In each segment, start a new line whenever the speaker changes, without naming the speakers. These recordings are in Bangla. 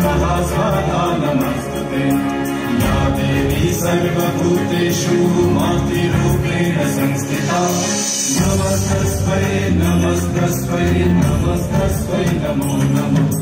नमस्तते या देवी सर्वभूतेषु मातृरूपेण संस्थिता नमस्तस्परे नमस्तस्वरे नमस्तस्वै नमो नमः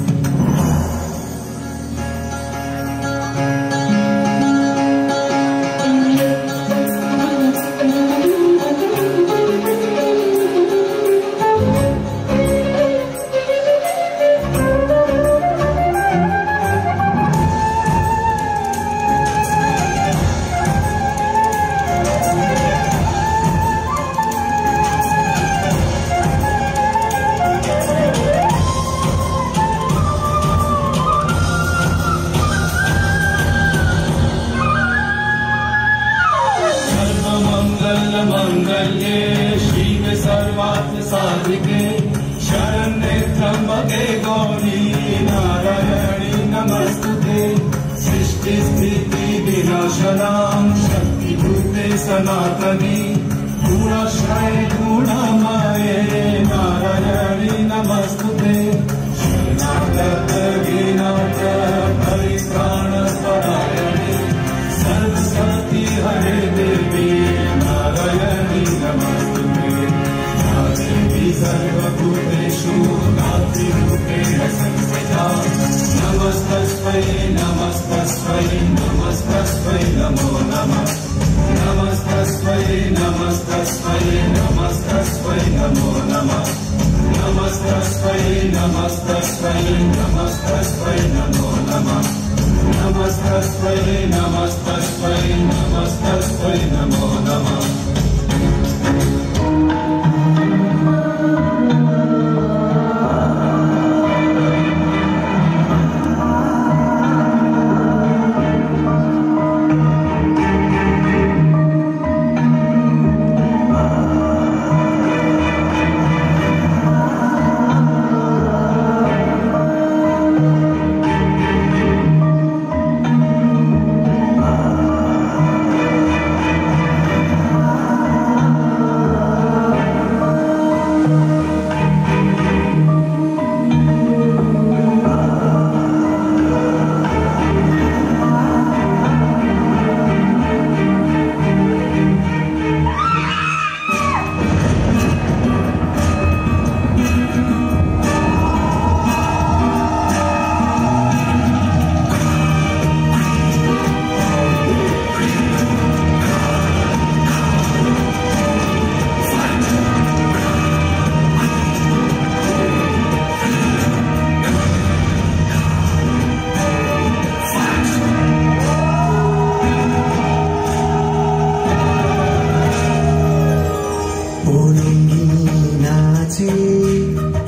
सनातने गुणश्रै गुणमये नारायणे नमस्तु ते नागतदिनफलिकाणस्वयणे सरस्वती हरे देवे नारायणे नमस्तु ते हि सर्वभूतेषु भातिभूते नमस्तस्मै नमस्तस्मै नो नमा नमोस्तस्मै नमस्तस्मै नमस्तस्मै नमो नमा
नमस्तस्मै नमस्तस्मै नमस्तस्मै नमो नमा नमस्तस्मै नमस्तस्मै नमस्तस्मै नमो नमा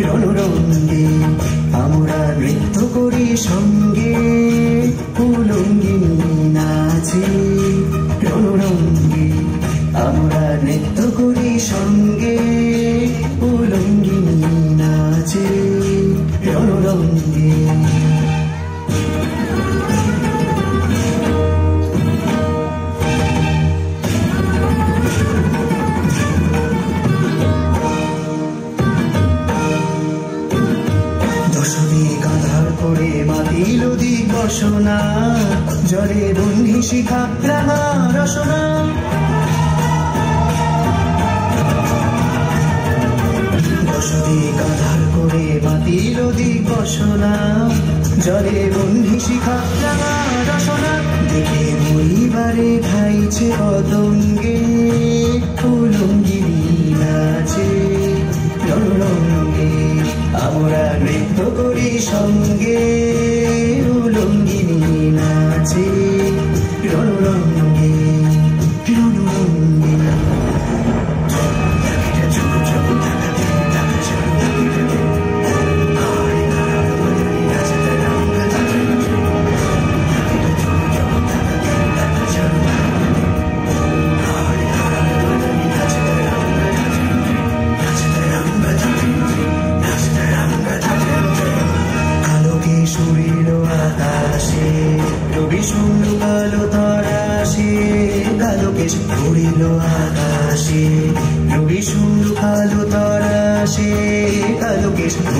রণরঙ্গে আমরা নৃত্য করি সঙ্গে রসনা জলে বন্ধি শিখা রাঙা রসনা বসতি করে বাতিল জলে বন্ধি শিখা রসনা দেখে মরিবারে ভাইছে অদঙ্গে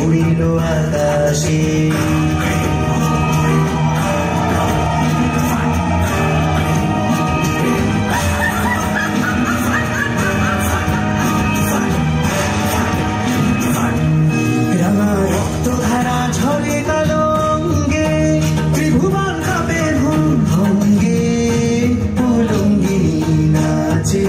উড়িল আকাশে ত্রিভুবন কাপে ভঙ্গে পুলঙ্গিনী নাচে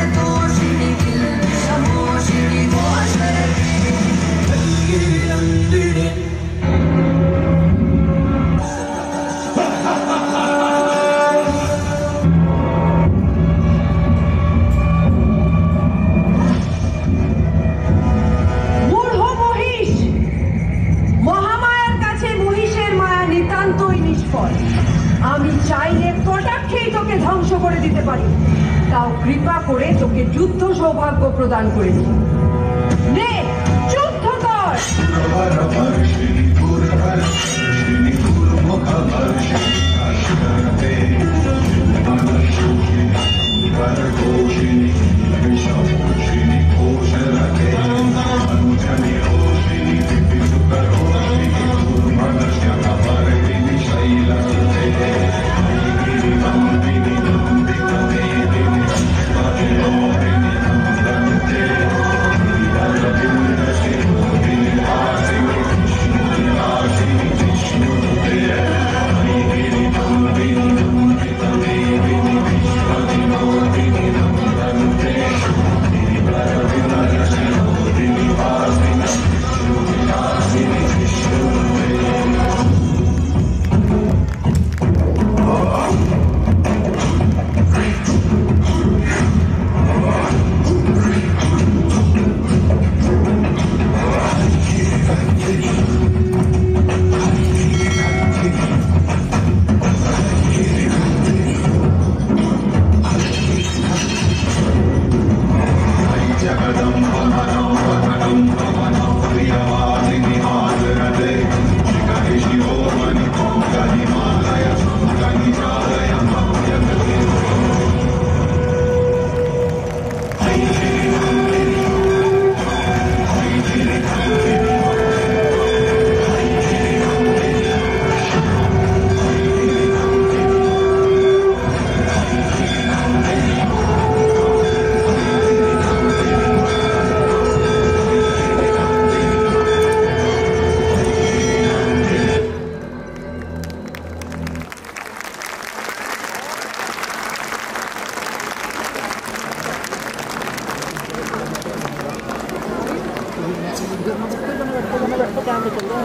আমি চাইলে কটাক্ষেই তোকে ধ্বংস করে
দিতে পারি তাও কৃপা করে তোকে যুদ্ধ সৌভাগ্য প্রদান করেছি Şuralara var
seni kurtar Seni kurma